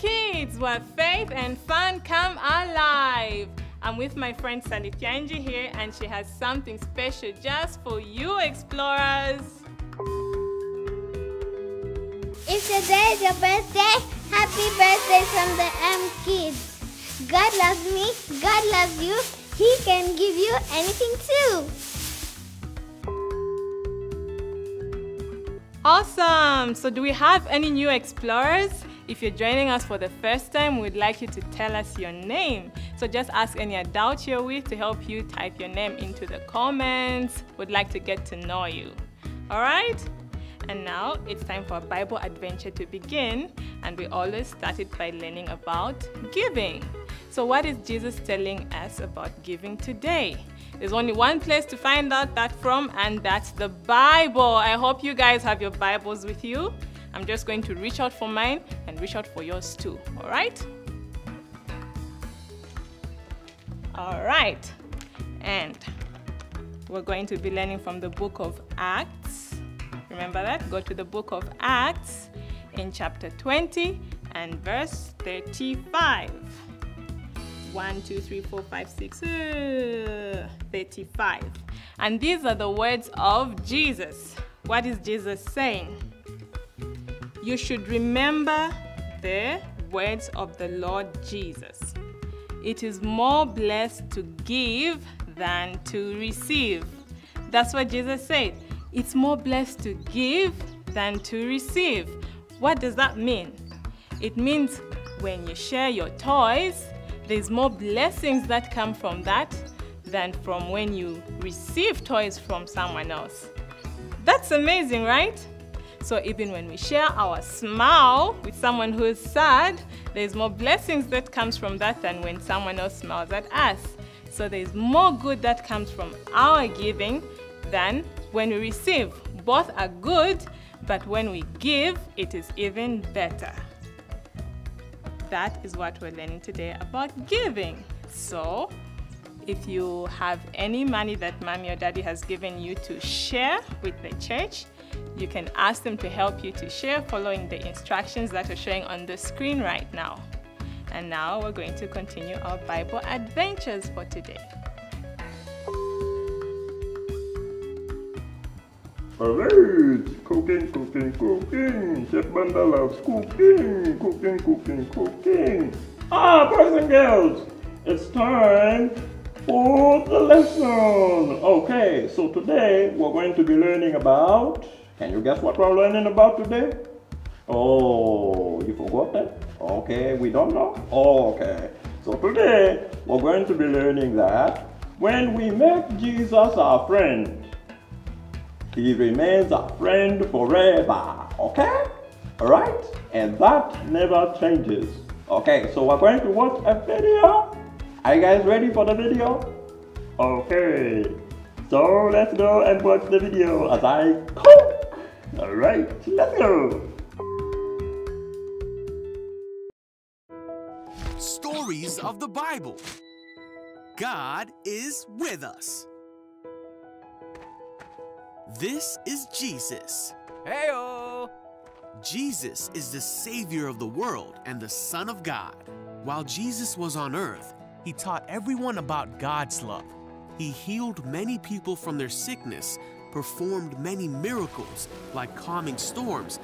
Kids, where faith and fun come alive. I'm with my friend Sandy Tianji here, and she has something special just for you, explorers. If today is your birthday, happy birthday from the M Kids. God loves me, God loves you, He can give you anything too. Awesome! So, do we have any new explorers? If you're joining us for the first time, we'd like you to tell us your name. So, just ask any adult you're with to help you type your name into the comments. We'd like to get to know you. All right? And now it's time for a Bible adventure to begin. And we always started by learning about giving. So, what is Jesus telling us about giving today? There's only one place to find out that from, and that's the Bible. I hope you guys have your Bibles with you. I'm just going to reach out for mine and reach out for yours too, all right? All right, and we're going to be learning from the book of Acts. Remember that? Go to the book of Acts in chapter 20 and verse 35. 1, 2, 3, 4, 5, 6, uh, 35. And these are the words of Jesus. What is Jesus saying? You should remember the words of the Lord Jesus. It is more blessed to give than to receive. That's what Jesus said. It's more blessed to give than to receive. What does that mean? It means when you share your toys, there's more blessings that come from that than from when you receive toys from someone else. That's amazing, right? So even when we share our smile with someone who is sad, there's more blessings that comes from that than when someone else smiles at us. So there's more good that comes from our giving than when we receive. Both are good, but when we give, it is even better that is what we're learning today about giving. So, if you have any money that mommy or daddy has given you to share with the church, you can ask them to help you to share following the instructions that are showing on the screen right now. And now we're going to continue our Bible adventures for today. Alright, cooking, cooking, cooking. Chef Banda loves cooking, cooking, cooking, cooking. Ah, boys and girls, it's time for the lesson. Okay, so today we're going to be learning about. Can you guess what we're learning about today? Oh, you forgot that? Okay, we don't know? Okay, so today we're going to be learning that when we make Jesus our friend, he remains a friend forever. Okay? Alright? And that never changes. Okay, so we're going to watch a video. Are you guys ready for the video? Okay. So let's go and watch the video as I cook. Alright, let's go. Stories of the Bible. God is with us. This is Jesus. Heyo! Jesus is the Savior of the world and the Son of God. While Jesus was on earth, he taught everyone about God's love. He healed many people from their sickness, performed many miracles like calming storms,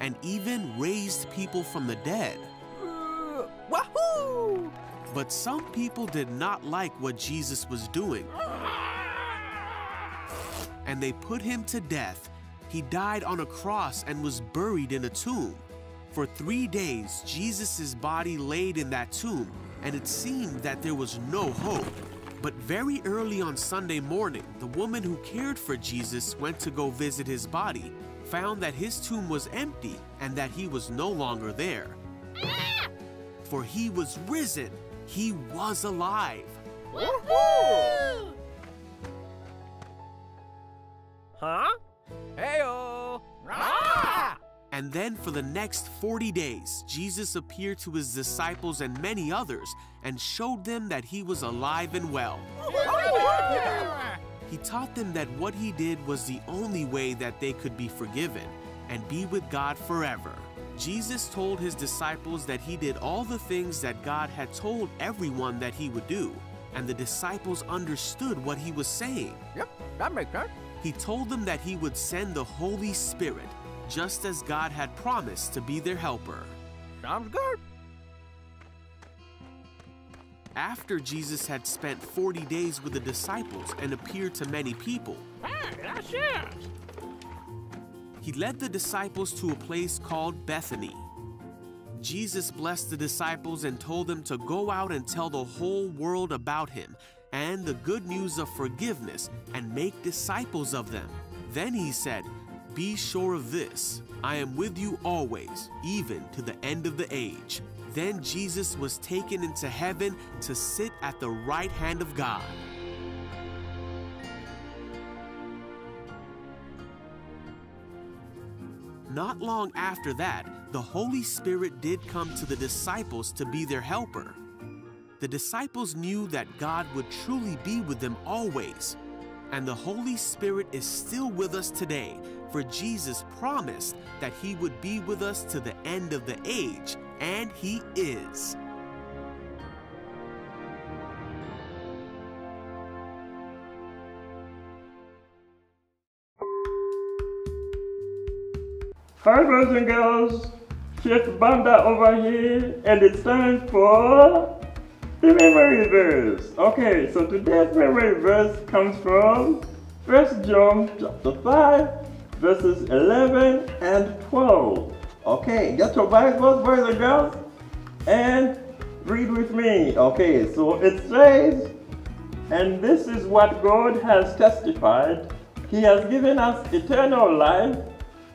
and even raised people from the dead. Wahoo! But some people did not like what Jesus was doing. And they put him to death. He died on a cross and was buried in a tomb. For three days, Jesus' body laid in that tomb, and it seemed that there was no hope. But very early on Sunday morning, the woman who cared for Jesus went to go visit his body, found that his tomb was empty and that he was no longer there. For he was risen he was alive. Woohoo! Huh? Heyo! And then for the next 40 days, Jesus appeared to his disciples and many others and showed them that he was alive and well. He taught them that what he did was the only way that they could be forgiven and be with God forever. Jesus told his disciples that he did all the things that God had told everyone that he would do, and the disciples understood what he was saying. Yep, that makes sense. He told them that he would send the Holy Spirit, just as God had promised to be their helper. Sounds good. After Jesus had spent 40 days with the disciples and appeared to many people, Hey, that's it. he led the disciples to a place called Bethany. Jesus blessed the disciples and told them to go out and tell the whole world about him and the good news of forgiveness and make disciples of them. Then he said, Be sure of this I am with you always, even to the end of the age. Then Jesus was taken into heaven to sit at the right hand of God. Not long after that, the Holy Spirit did come to the disciples to be their helper. The disciples knew that God would truly be with them always. And the Holy Spirit is still with us today, for Jesus promised that He would be with us to the end of the age, and He is. Hi boys and girls, Chef Banda over here and it's time for the memory verse. Okay, so today's memory verse comes from First John chapter 5 verses 11 and 12. Okay, get your Bibles boys and girls and read with me. Okay, so it says, and this is what God has testified. He has given us eternal life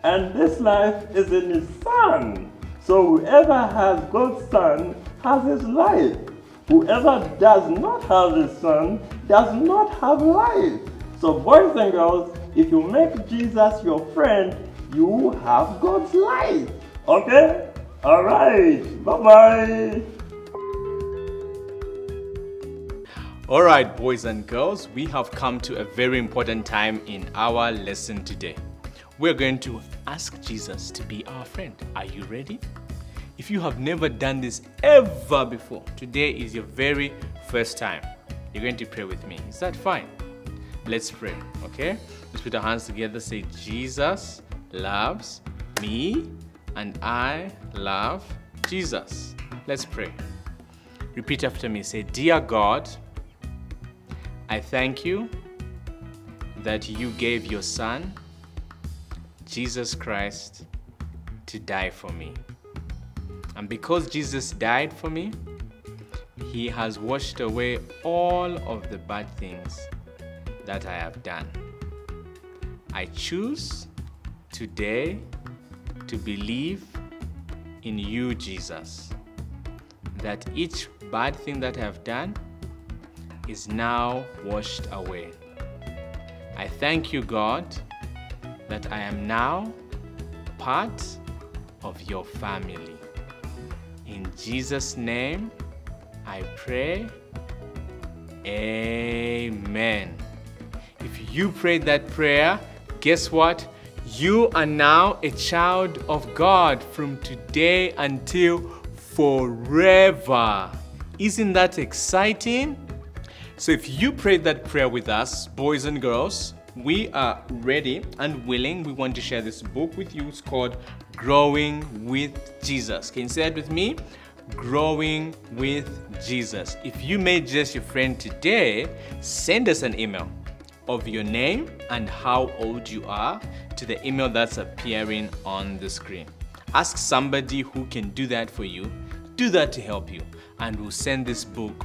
and this life is in his son. So whoever has God's son has his life. Whoever does not have his son does not have life. So boys and girls, if you make Jesus your friend, you have God's life. Okay? Alright. Bye-bye. All right, boys and girls, we have come to a very important time in our lesson today. We're going to ask Jesus to be our friend. Are you ready? If you have never done this ever before, today is your very first time. You're going to pray with me. Is that fine? Let's pray, okay? Let's put our hands together. Say, Jesus loves me, and I love Jesus. Let's pray. Repeat after me. Say, Dear God, I thank you that you gave your Son, Jesus Christ, to die for me. And because Jesus died for me, he has washed away all of the bad things that I have done. I choose today to believe in you, Jesus, that each bad thing that I have done is now washed away. I thank you, God, that I am now part of your family. In Jesus' name, I pray. Amen. If you prayed that prayer, guess what? You are now a child of God from today until forever. Isn't that exciting? So, if you prayed that prayer with us, boys and girls, we are ready and willing. We want to share this book with you. It's called Growing with Jesus. Can you say it with me? Growing with Jesus. If you made Jesus your friend today, send us an email of your name and how old you are to the email that's appearing on the screen. Ask somebody who can do that for you. Do that to help you, and we'll send this book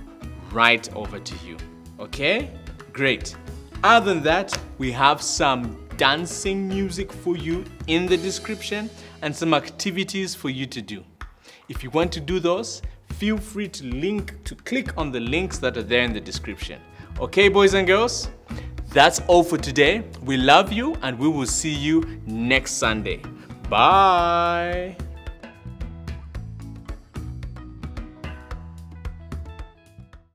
right over to you. Okay? Great. Other than that, we have some dancing music for you in the description and some activities for you to do. If you want to do those, feel free to link to click on the links that are there in the description. Okay, boys and girls? That's all for today. We love you and we will see you next Sunday. Bye.